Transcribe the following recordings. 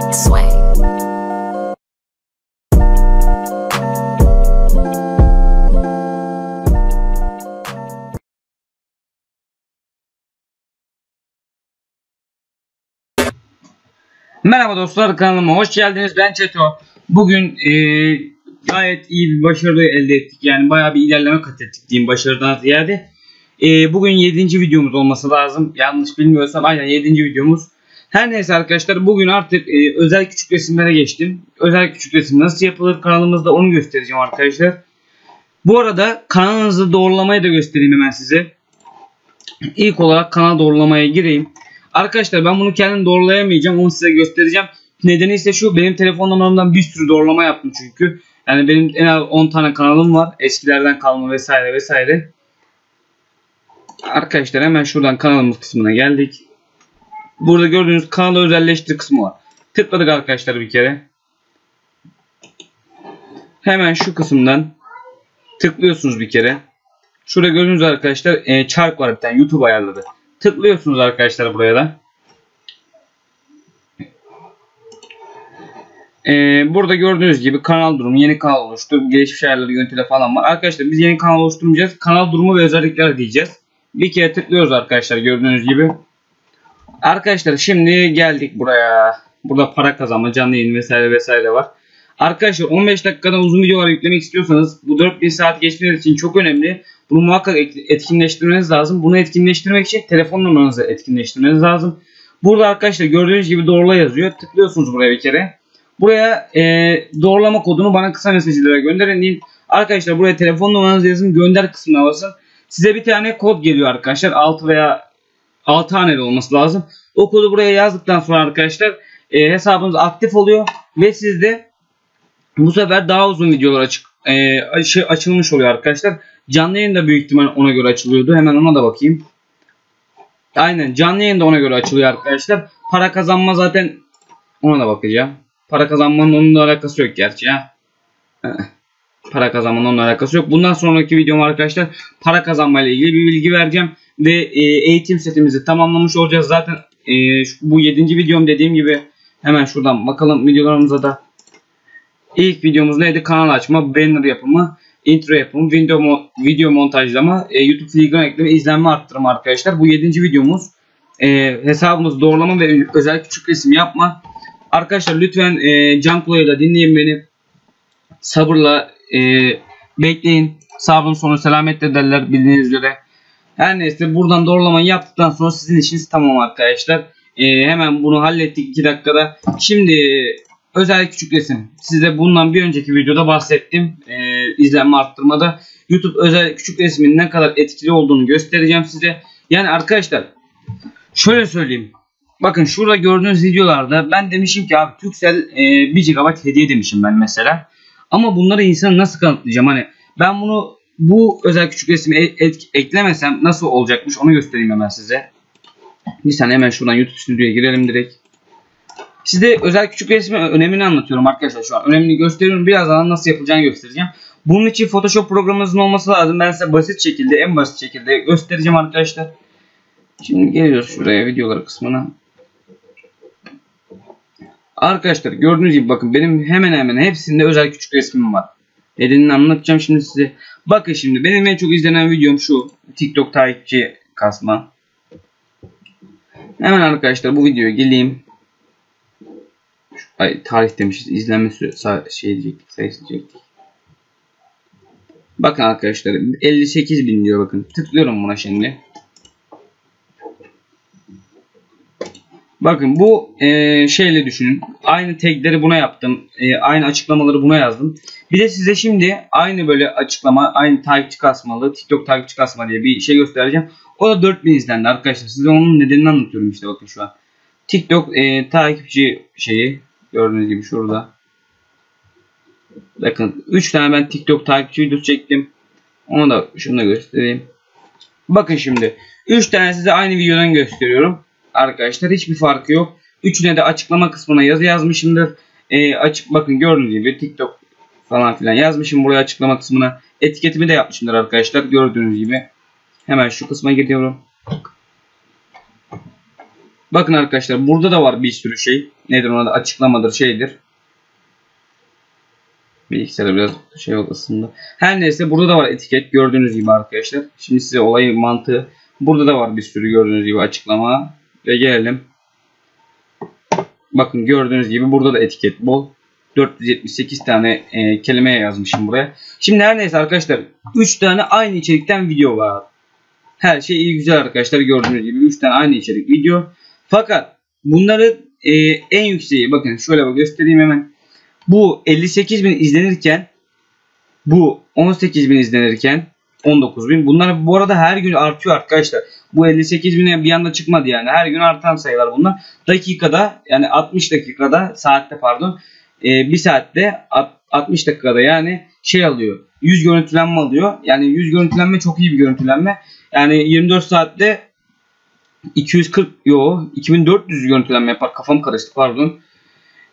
Sway. Merhaba dostlar kanalıma hoş geldiniz. Ben Çeto. Bugün e, gayet iyi bir başarı elde ettik. Yani bayağı bir ilerleme kat ettik diyeyim başarıdan ziyade. E, bugün 7. videomuz olması lazım. Yanlış bilmiyorsam aynen 7. videomuz. Her neyse arkadaşlar bugün artık e, özel küçük resimlere geçtim. Özel küçük resim nasıl yapılır kanalımızda onu göstereceğim arkadaşlar. Bu arada kanalınızı doğrulamayı da göstereyim hemen size. İlk olarak kanal doğrulamaya gireyim. Arkadaşlar ben bunu kendim doğrulayamayacağım. Onu size göstereceğim. Nedeni ise şu. Benim telefon numaramdan bir sürü doğrulama yaptım çünkü. Yani benim en az 10 tane kanalım var. Eskilerden kalma vesaire vesaire. Arkadaşlar hemen şuradan kanalımız kısmına geldik. Burada gördüğünüz kanalı özelleştir kısmı var. Tıkladık arkadaşlar bir kere. Hemen şu kısımdan tıklıyorsunuz bir kere. Şurada gördüğünüz arkadaşlar e, çark var bir tane YouTube ayarladı. Tıklıyorsunuz arkadaşlar buraya da. Ee, burada gördüğünüz gibi kanal durumu, yeni kanal oluştur, gelişmiş ayarları, yönteli falan var. Arkadaşlar biz yeni kanal oluşturmayacağız. Kanal durumu ve özellikler diyeceğiz. Bir kere tıklıyoruz arkadaşlar gördüğünüz gibi. Arkadaşlar şimdi geldik buraya. Burada para kazanma, canlı yayın vesaire vesaire var. Arkadaşlar 15 dakikadan uzun videolar yüklemek istiyorsanız bu 4000 saat geçmeniz için çok önemli. Bunu muhakkak etkinleştirmeniz lazım. Bunu etkinleştirmek için telefon numaranızı etkinleştirmeniz lazım. Burada arkadaşlar gördüğünüz gibi doğrula yazıyor. Tıklıyorsunuz buraya bir kere. Buraya e, doğrulama kodunu bana kısa mesajlara gönderin deyin. Arkadaşlar buraya telefon numaranızı yazın gönder kısmına basın. Size bir tane kod geliyor arkadaşlar. 6 veya 6 haneli olması lazım. O kodu buraya yazdıktan sonra arkadaşlar e, hesabınız aktif oluyor. Ve sizde bu sefer daha uzun videolar açık e, şey açılmış oluyor arkadaşlar. Canlı yayın da büyük ihtimal ona göre açılıyordu. Hemen ona da bakayım. Aynen canlı yayın da ona göre açılıyor arkadaşlar. Para kazanma zaten ona da bakacağım. Para kazanmanın onunla alakası yok gerçi ya. Para kazanmanın alakası yok. Bundan sonraki videom arkadaşlar para kazanma ile ilgili bir bilgi vereceğim. Ve e, eğitim setimizi tamamlamış olacağız. Zaten e, bu 7. videom dediğim gibi hemen şuradan bakalım videolarımıza da. İlk videomuz neydi? Kanal açma, banner yapımı, intro yapımı, video, mo video montajlama, e, YouTube filigran ekleme, izlenme arttırma arkadaşlar. Bu 7. videomuz. E, hesabımız doğrulama ve özel küçük resim yapma. Arkadaşlar lütfen e, Can Kula'yı dinleyin beni. Sabırla e, bekleyin. Sabrın sonu selametle derler bildiğiniz üzere. Her neyse buradan doğrulamayı yaptıktan sonra sizin işiniz tamam arkadaşlar. E, hemen bunu hallettik 2 dakikada. Şimdi özel küçük resim. Size bundan bir önceki videoda bahsettim. E, izlenme arttırmada. YouTube özel küçük resmin ne kadar etkili olduğunu göstereceğim size. Yani arkadaşlar şöyle söyleyeyim. Bakın şurada gördüğünüz videolarda ben demişim ki abi Turkcell e, 1 GB hediye demişim ben mesela. Ama bunları insana nasıl kanıtlayacağım? Hani ben bunu bu özel küçük resmi et, eklemesem nasıl olacakmış onu göstereyim hemen size. Bir saniye hemen şuradan YouTube stüdyoya girelim direkt. Size özel küçük resmi önemini anlatıyorum arkadaşlar şu an. Önemini gösteriyorum. Birazdan nasıl yapılacağını göstereceğim. Bunun için Photoshop programınızın olması lazım. Ben size basit şekilde, en basit şekilde göstereceğim arkadaşlar. Şimdi geliyoruz şuraya videolar kısmına. Arkadaşlar gördüğünüz gibi bakın benim hemen hemen hepsinde özel küçük resmim var. Nedenini anlatacağım şimdi size. Bakın şimdi benim en çok izlenen videom şu. TikTok takipçi kasma. Hemen arkadaşlar bu videoya geleyim. Ay, tarih demişiz. İzlenme şey diyecektik. Sayısı diyecektik. Bakın arkadaşlar 58 bin diyor bakın. Tıklıyorum buna şimdi. Bakın bu e, şeyle düşünün. Aynı tagleri buna yaptım. E, aynı açıklamaları buna yazdım. Bir de size şimdi aynı böyle açıklama, aynı takipçi kasmalı, TikTok takipçi kasma diye bir şey göstereceğim. O da 4000 izlendi arkadaşlar. Size onun nedenini anlatıyorum işte bakın şu an. TikTok e, takipçi şeyi gördüğünüz gibi şurada. Bakın 3 tane ben TikTok takipçi videosu çektim. Onu da şunu da göstereyim. Bakın şimdi 3 tane size aynı videodan gösteriyorum arkadaşlar. Hiçbir farkı yok. Üçüne de açıklama kısmına yazı yazmışımdır. E, açık bakın gördüğünüz gibi TikTok falan filan yazmışım buraya açıklama kısmına. Etiketimi de yapmışımdır arkadaşlar. Gördüğünüz gibi. Hemen şu kısma gidiyorum. Bakın arkadaşlar burada da var bir sürü şey. Nedir ona da açıklamadır şeydir. Bilgisayarı biraz şey oldu aslında. Her neyse burada da var etiket gördüğünüz gibi arkadaşlar. Şimdi size olayı mantığı. Burada da var bir sürü gördüğünüz gibi açıklama. Ve gelelim. Bakın gördüğünüz gibi burada da etiket bol. 478 tane e, kelimeye yazmışım buraya. Şimdi her neyse arkadaşlar 3 tane aynı içerikten video var. Her şey iyi güzel arkadaşlar gördüğünüz gibi 3 tane aynı içerik video. Fakat bunları e, en yükseği bakın şöyle bak göstereyim hemen. Bu 58 bin izlenirken bu 18 bin izlenirken 19 bin. Bunlar bu arada her gün artıyor arkadaşlar. Bu 58 bine bir anda çıkmadı yani. Her gün artan sayılar bunlar. Dakikada yani 60 dakikada saatte pardon e, bir saatte 60 dakikada yani şey alıyor. 100 görüntülenme alıyor. Yani 100 görüntülenme çok iyi bir görüntülenme. Yani 24 saatte 240 yo 2400 görüntülenme yapar. Kafam karıştı pardon.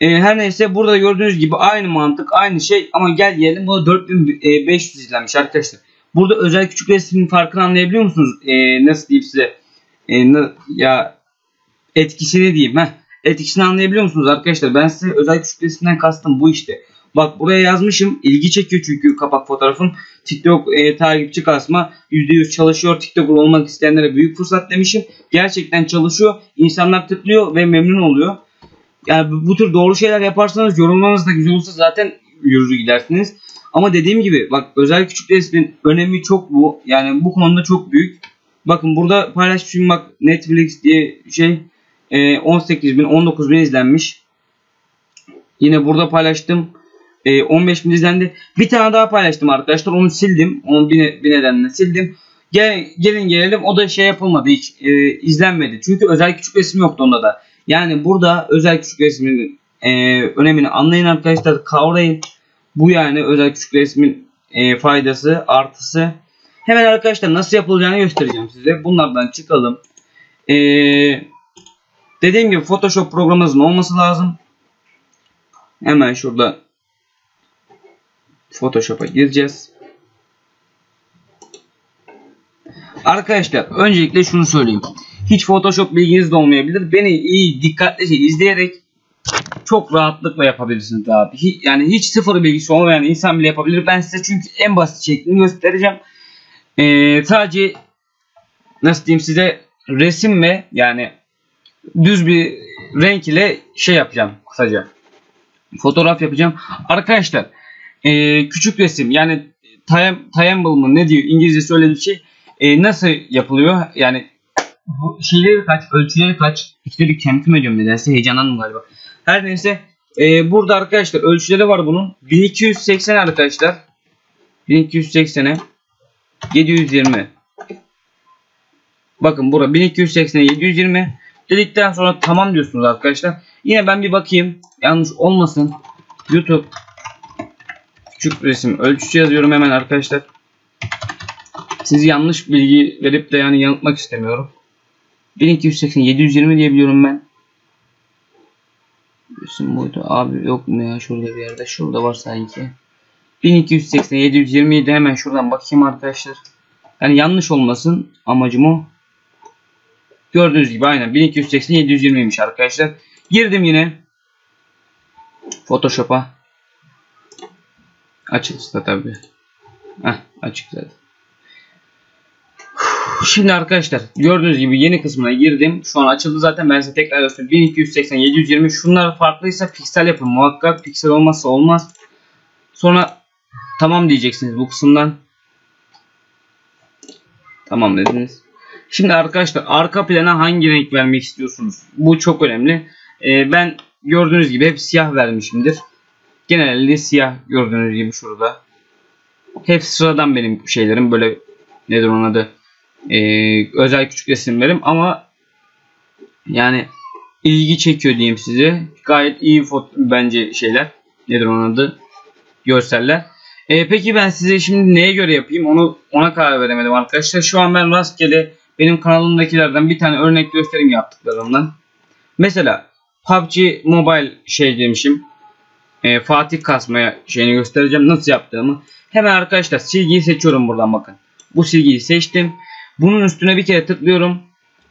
E, her neyse burada gördüğünüz gibi aynı mantık aynı şey ama gel gelelim bu da 4500 izlenmiş arkadaşlar. Burada özel küçük resmin farkını anlayabiliyor musunuz? E, nasıl diyeyim size? E, na, ya etkisini diyeyim. Heh, etkisini anlayabiliyor musunuz arkadaşlar? Ben size özel küçük resimden kastım bu işte. Bak buraya yazmışım. İlgi çekiyor çünkü kapak fotoğrafın. TikTok e, takipçi kasma %100 çalışıyor. TikTok olmak isteyenlere büyük fırsat demişim. Gerçekten çalışıyor. İnsanlar tıklıyor ve memnun oluyor. Yani bu, bu tür doğru şeyler yaparsanız yorumlarınız da güzel olursa zaten yürür gidersiniz. Ama dediğim gibi bak özel küçük resmin önemi çok bu. Yani bu konuda çok büyük. Bakın burada paylaşmışım bak Netflix diye şey 18 bin 19 bin izlenmiş. Yine burada paylaştım. 15 bin izlendi. Bir tane daha paylaştım arkadaşlar. Onu sildim. Onu bir, bir nedenle sildim. Gel, gelin gelelim. O da şey yapılmadı hiç. E, izlenmedi. Çünkü özel küçük resim yoktu onda da. Yani burada özel küçük resmin e, önemini anlayın arkadaşlar. Kavrayın. Bu yani özel küçük resmin e, faydası, artısı. Hemen arkadaşlar nasıl yapılacağını göstereceğim size. Bunlardan çıkalım. E, dediğim gibi Photoshop programımızın olması lazım. Hemen şurada Photoshop'a gireceğiz. Arkadaşlar öncelikle şunu söyleyeyim. Hiç Photoshop bilginiz de olmayabilir. Beni iyi dikkatlice izleyerek çok rahatlıkla yapabilirsiniz abi. Yani hiç sıfır bilgisi olmayan insan bile yapabilir. Ben size çünkü en basit şeklini göstereceğim. Ee, sadece nasıl diyeyim size resim ve yani düz bir renk ile şey yapacağım kısaca. Fotoğraf yapacağım. Arkadaşlar e, küçük resim yani Timeable mı ne diyor İngilizce söylediği şey e, nasıl yapılıyor? Yani bu şeyleri kaç, ölçüleri kaç? İşte kendim ediyorum nedense heyecanlandım galiba. Her neyse e, burada arkadaşlar ölçüleri var bunun. 1280 arkadaşlar. 1280'e 720. Bakın burada 1280'e 720 dedikten sonra tamam diyorsunuz arkadaşlar. Yine ben bir bakayım. Yanlış olmasın. YouTube küçük resim ölçüsü yazıyorum hemen arkadaşlar. Sizi yanlış bilgi verip de yani yanıltmak istemiyorum. 1280 720 diye biliyorum ben. Resim boyutu abi yok mu ya şurada bir yerde şurada var sanki. 1280 720 de hemen şuradan bakayım arkadaşlar. Yani yanlış olmasın amacım o. Gördüğünüz gibi aynen 1280 720'ymiş arkadaşlar. Girdim yine Photoshop'a. Açık da tabi. Heh, açık zaten. Şimdi arkadaşlar gördüğünüz gibi yeni kısmına girdim. Şu an açıldı zaten ben size tekrar göstereyim. 1280 720 şunlar farklıysa piksel yapın. Muhakkak piksel olmazsa olmaz. Sonra tamam diyeceksiniz bu kısımdan. Tamam dediniz. Şimdi arkadaşlar arka plana hangi renk vermek istiyorsunuz? Bu çok önemli. Ee, ben gördüğünüz gibi hep siyah vermişimdir. Genelde siyah gördüğünüz gibi şurada. Hep sıradan benim şeylerim böyle nedir onun adı? Ee, özel küçük resimlerim ama yani ilgi çekiyor diyeyim size. Gayet iyi foto bence şeyler. Nedir onun adı? Görseller. Ee, peki ben size şimdi neye göre yapayım? Onu ona karar veremedim arkadaşlar. Şu an ben rastgele benim kanalımdakilerden bir tane örnek göstereyim yaptıklarımdan. Mesela PUBG Mobile şey demişim. E, Fatih kasmaya şeyini göstereceğim. Nasıl yaptığımı. Hemen arkadaşlar silgiyi seçiyorum buradan bakın. Bu silgiyi seçtim. Bunun üstüne bir kere tıklıyorum.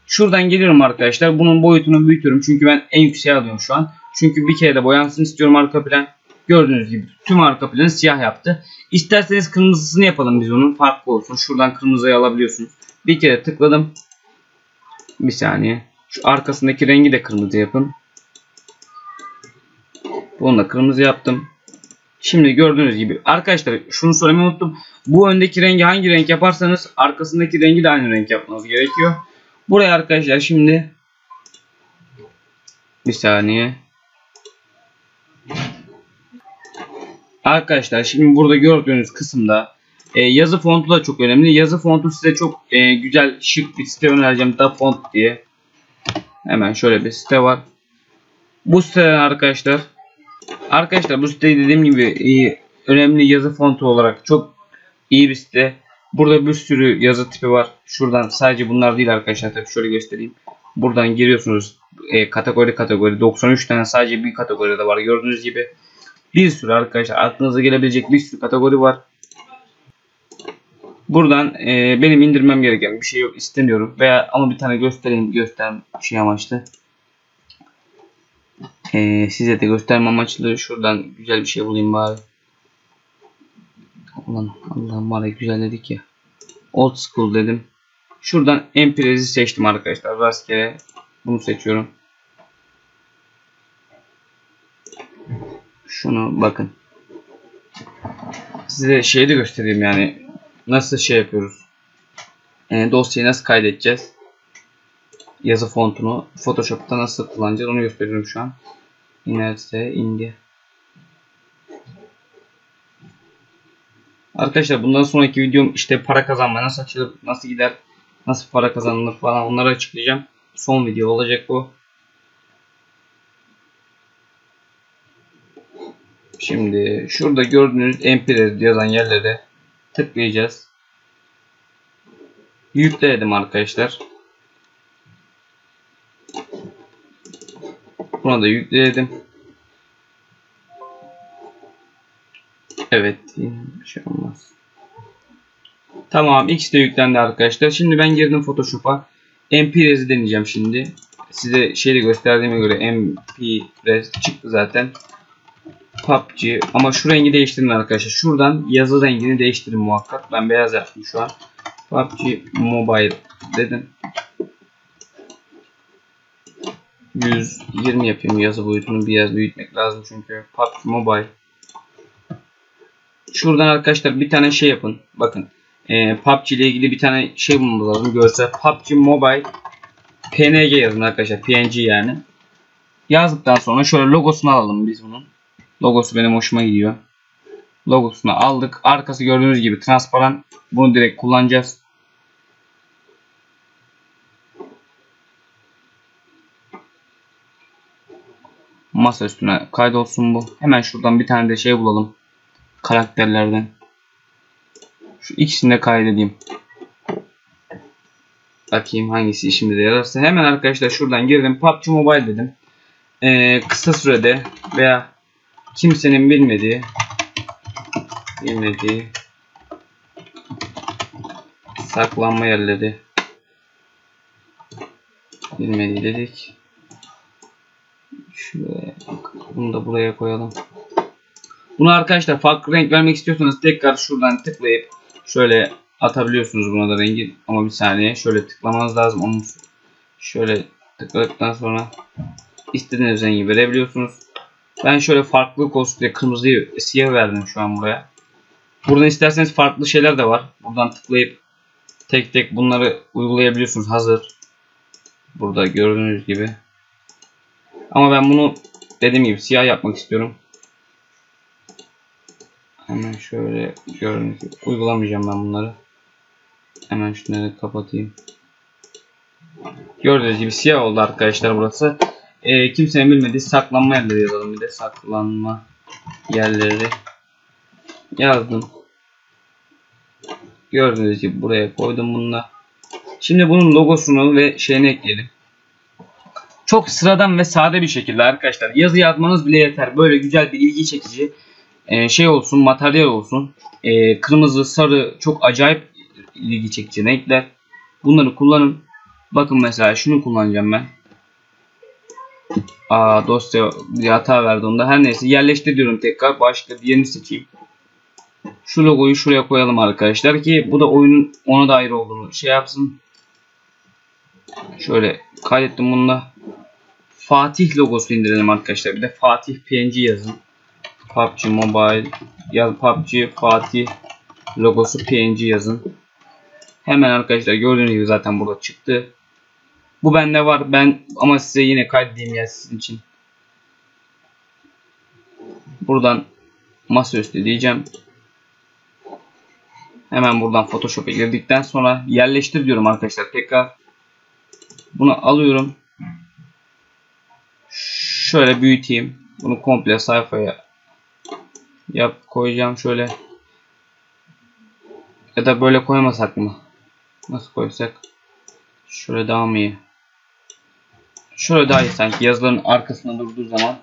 Şuradan geliyorum arkadaşlar. Bunun boyutunu büyütüyorum. Çünkü ben en yükseğe alıyorum şu an. Çünkü bir kere de boyansın istiyorum arka plan. Gördüğünüz gibi tüm arka planı siyah yaptı. İsterseniz kırmızısını yapalım biz onun. Farklı olsun. Şuradan kırmızıyı alabiliyorsunuz. Bir kere tıkladım. Bir saniye. Şu arkasındaki rengi de kırmızı yapın. Bunu da kırmızı yaptım. Şimdi gördüğünüz gibi arkadaşlar şunu söylemeyi unuttum. Bu öndeki rengi hangi renk yaparsanız arkasındaki rengi de aynı renk yapmanız gerekiyor. Buraya arkadaşlar şimdi bir saniye. Arkadaşlar şimdi burada gördüğünüz kısımda e, yazı fontu da çok önemli. Yazı fontu size çok e, güzel şık bir site önereceğim. Da font diye. Hemen şöyle bir site var. Bu siteden arkadaşlar Arkadaşlar bu site dediğim gibi e, önemli yazı fontu olarak çok iyi bir site. Burada bir sürü yazı tipi var. Şuradan sadece bunlar değil arkadaşlar. Tabii şöyle göstereyim. Buradan giriyorsunuz. E, kategori kategori. 93 tane sadece bir kategoride var. Gördüğünüz gibi. Bir sürü arkadaşlar. Aklınıza gelebilecek bir sürü kategori var. Buradan e, benim indirmem gereken bir şey yok. istemiyorum. Veya ama bir tane göstereyim. Göster şey amaçlı. Ee, size de gösterme amaçlı şuradan güzel bir şey bulayım bari. Ulan Allah'ım var güzel dedik ya. Old school dedim. Şuradan Empire'si seçtim arkadaşlar. Rastgele bunu seçiyorum. Şunu bakın. Size şeyi de göstereyim yani. Nasıl şey yapıyoruz. Yani dosyayı nasıl kaydedeceğiz. Yazı fontunu Photoshop'ta nasıl kullanacağız onu gösteriyorum şu an inerse indi. Arkadaşlar bundan sonraki videom işte para kazanma nasıl açılır, nasıl gider, nasıl para kazanılır falan onları açıklayacağım. Son video olacak bu. Şimdi şurada gördüğünüz Empire yazan yerlere tıklayacağız. Yükledim arkadaşlar. Buna da yükledim. Evet. Bir şey olmaz. Tamam. X de yüklendi arkadaşlar. Şimdi ben girdim Photoshop'a. MP deneyeceğim şimdi. Size şeyi gösterdiğime göre MP çıktı zaten. PUBG ama şu rengi değiştirin arkadaşlar. Şuradan yazı rengini değiştirin muhakkak. Ben beyaz yaptım şu an. PUBG Mobile dedim. 120 yapayım yazı boyutunu biraz büyütmek lazım çünkü PUBG Mobile Şuradan arkadaşlar bir tane şey yapın. Bakın. E, PUBG ile ilgili bir tane şey bulmamız lazım. Görsel PUBG Mobile PNG yazın arkadaşlar. PNG yani. Yazdıktan sonra şöyle logosunu alalım biz bunun. Logosu benim hoşuma gidiyor. Logosunu aldık. Arkası gördüğünüz gibi transparan. Bunu direkt kullanacağız. Masa üstüne kaydolsun bu. Hemen şuradan bir tane de şey bulalım. Karakterlerden. Şu ikisini de kaydedeyim. Bakayım hangisi işimize yararsa. Hemen arkadaşlar şuradan girdim. PUBG Mobile dedim. Ee, kısa sürede veya kimsenin bilmediği bilmediği saklanma yerleri bilmediği dedik. Şuraya bunu da buraya koyalım. Bunu arkadaşlar farklı renk vermek istiyorsanız tekrar şuradan tıklayıp şöyle atabiliyorsunuz buna da rengi. Ama bir saniye şöyle tıklamanız lazım. Onu şöyle tıkladıktan sonra istediğiniz rengi verebiliyorsunuz. Ben şöyle farklı olsun diye kırmızıyı siyah verdim şu an buraya. Buradan isterseniz farklı şeyler de var. Buradan tıklayıp tek tek bunları uygulayabiliyorsunuz. Hazır. Burada gördüğünüz gibi. Ama ben bunu dediğim gibi siyah yapmak istiyorum. Hemen şöyle gördüğünüz gibi uygulamayacağım ben bunları. Hemen şunları kapatayım. Gördüğünüz gibi siyah oldu arkadaşlar burası. E, kimsenin bilmediği saklanma yerleri yazalım bir de saklanma yerleri yazdım. Gördüğünüz gibi buraya koydum bununla. Şimdi bunun logosunu ve şeyini ekleyelim. Çok sıradan ve sade bir şekilde arkadaşlar yazı yazmanız bile yeter. Böyle güzel bir ilgi çekici e, şey olsun materyal olsun. E, kırmızı sarı çok acayip ilgi çekici renkler. Bunları kullanın. Bakın mesela şunu kullanacağım ben. Aa dosya bir hata verdi onda. Her neyse yerleştir diyorum tekrar. Başka diğerini seçeyim. Şu logoyu şuraya koyalım arkadaşlar ki bu da oyunun ona dair olduğunu şey yapsın. Şöyle kaydettim bununla. Fatih logosu indirelim arkadaşlar. Bir de Fatih PNG yazın. PUBG Mobile ya PUBG Fatih logosu PNG yazın. Hemen arkadaşlar gördüğünüz gibi zaten burada çıktı. Bu bende var. Ben ama size yine kaydedeyim ya sizin için. Buradan masaüstü diyeceğim. Hemen buradan Photoshop'a girdikten sonra yerleştir diyorum arkadaşlar. Tekrar bunu alıyorum. Şöyle büyüteyim. Bunu komple sayfaya yap koyacağım şöyle. Ya da böyle koymasak mı? Nasıl koysak? Şöyle daha mı iyi? Şöyle daha iyi sanki yazıların arkasında durduğu zaman.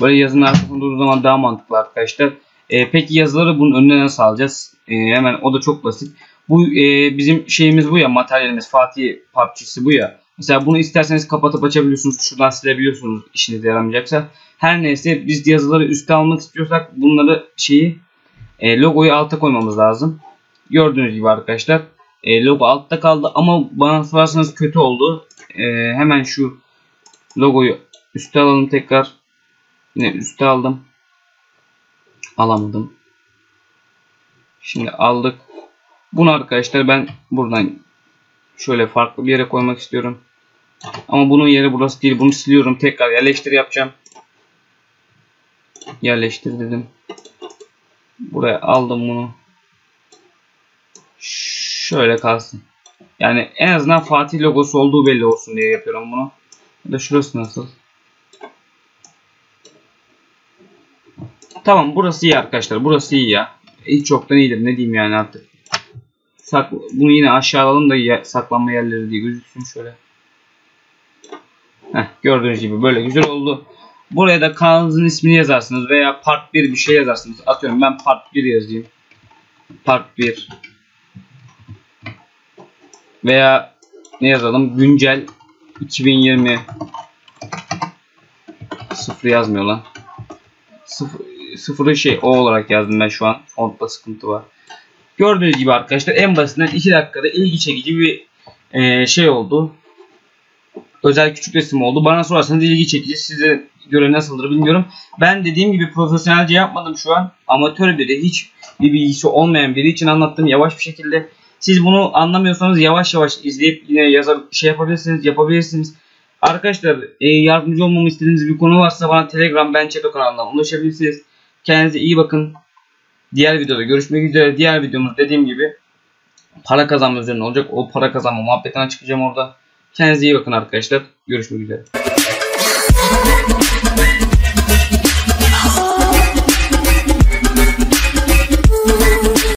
Böyle yazının arkasında durduğu zaman daha mantıklı arkadaşlar. Ee, peki yazıları bunun önüne nasıl alacağız? Ee, hemen o da çok basit. Bu e, bizim şeyimiz bu ya materyalimiz Fatih PUBG'si bu ya. Mesela bunu isterseniz kapatıp açabiliyorsunuz. Şuradan silebiliyorsunuz işinize yaramayacaksa. Her neyse biz yazıları üste almak istiyorsak bunları şeyi e, logoyu alta koymamız lazım. Gördüğünüz gibi arkadaşlar e, logo altta kaldı ama bana sorarsanız kötü oldu. E, hemen şu logoyu üste alalım tekrar. Yine üste aldım. Alamadım. Şimdi aldık. Bunu arkadaşlar ben buradan şöyle farklı bir yere koymak istiyorum. Ama bunun yeri burası değil. Bunu siliyorum. Tekrar yerleştir yapacağım. Yerleştir dedim. Buraya aldım bunu. Şöyle kalsın. Yani en azından Fatih logosu olduğu belli olsun diye yapıyorum bunu. Ya da şurası nasıl? Tamam burası iyi arkadaşlar. Burası iyi ya. Hiç çoktan iyidir. Ne diyeyim yani artık. Sak bunu yine aşağı alalım da ya saklanma yerleri diye gözüksün şöyle. Heh, gördüğünüz gibi böyle güzel oldu. Buraya da kanalınızın ismini yazarsınız veya part 1 bir şey yazarsınız. Atıyorum ben part 1 yazayım. Part 1 veya ne yazalım? Güncel 2020 sıfır yazmıyor lan. Sıfır, sıfırı şey o olarak yazdım ben şu an. Fontta sıkıntı var. Gördüğünüz gibi arkadaşlar en basitinden 2 dakikada ilgi çekici bir e, şey oldu. Özel küçük resim oldu. Bana sorarsanız ilgi çekici. Size göre nasıldır bilmiyorum. Ben dediğim gibi profesyonelce yapmadım şu an. Amatör biri, hiç bir bilgisi olmayan biri için anlattım yavaş bir şekilde. Siz bunu anlamıyorsanız yavaş yavaş izleyip yine yazar şey yapabilirsiniz, yapabilirsiniz. Arkadaşlar e, yardımcı olmamı istediğiniz bir konu varsa bana Telegram Ben Çeto kanalından ulaşabilirsiniz. Kendinize iyi bakın. Diğer videoda görüşmek üzere. Diğer videomuz dediğim gibi para kazanma üzerine olacak. O para kazanma muhabbetine çıkacağım orada. Kendinize iyi bakın arkadaşlar. Görüşmek üzere.